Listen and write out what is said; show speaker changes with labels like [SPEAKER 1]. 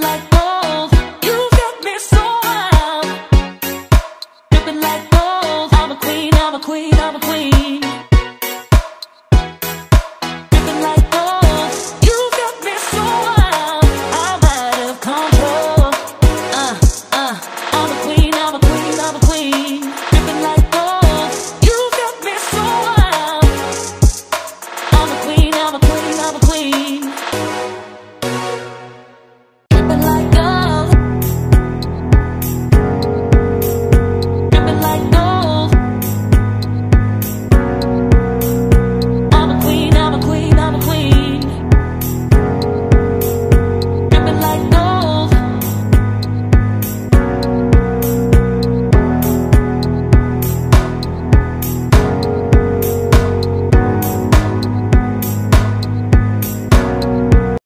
[SPEAKER 1] like